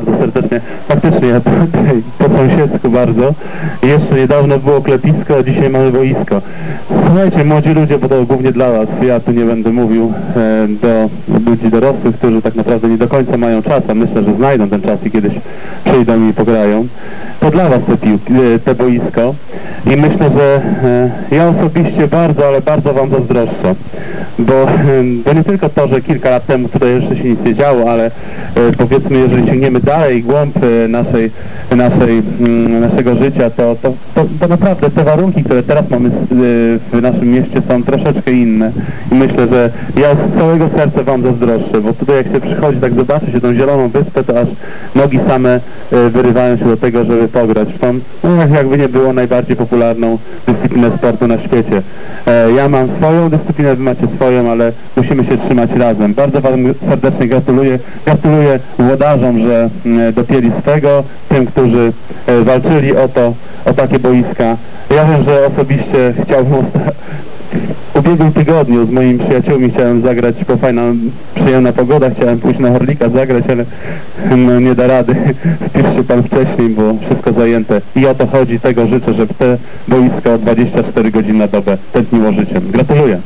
bardzo serdecznie. Faktycznie, ja tutaj po sąsiedzku bardzo. Jeszcze niedawno było klepisko, a dzisiaj mamy boisko. Słuchajcie, młodzi ludzie, bo to głównie dla was, ja tu nie będę mówił e, do ludzi dorosłych, którzy tak naprawdę nie do końca mają czas, a myślę, że znajdą ten czas i kiedyś przyjdą i pograją. To dla was te, piłki, e, te boisko i myślę, że e, ja osobiście bardzo, ale bardzo wam zazdroszczę, bo, nie tylko to, że kilka lat temu tutaj jeszcze się nic nie działo, ale e, powiedzmy, jeżeli sięgniemy dalej, głąb e, naszej, naszej, mm, naszego życia, to, to, to, to naprawdę te warunki, które teraz mamy e, w naszym mieście są troszeczkę inne i myślę, że ja z całego serca wam zazdroszczę, bo tutaj jak się przychodzi, tak zobaczy się tą zieloną wyspę, to aż nogi same e, wyrywają się do tego, żeby pograć w tą, no jak- jakby nie było najbardziej popularną dyscyplinę sportu na świecie. E, Ja mam swoją dyscyplinę, wy macie swoją, ale musimy się trzymać razem. Bardzo Wam serdecznie gratuluję. Gratuluję włodarzom, że mm, dopięli swego, tym, którzy e, walczyli o to, o takie boiska. Ja wiem, że osobiście chciałbym w ubiegłym tygodniu z moimi przyjaciółmi chciałem zagrać, bo fajna, przyjemna pogoda, chciałem pójść na Horlika zagrać, ale no nie da rady. Wpisz się pan wcześniej, bo wszystko zajęte. I o to chodzi, tego życzę, żeby te boiska o 24 godziny na dobę tętniło życiem. Gratuluję.